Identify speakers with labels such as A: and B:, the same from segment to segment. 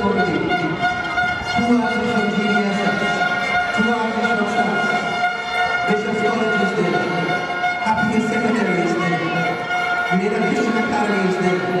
A: comedy, two artists from GDSS, two Bishop's College is there, Happiness Secretary is there, Christian Academy there.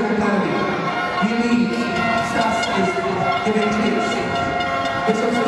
A: It's a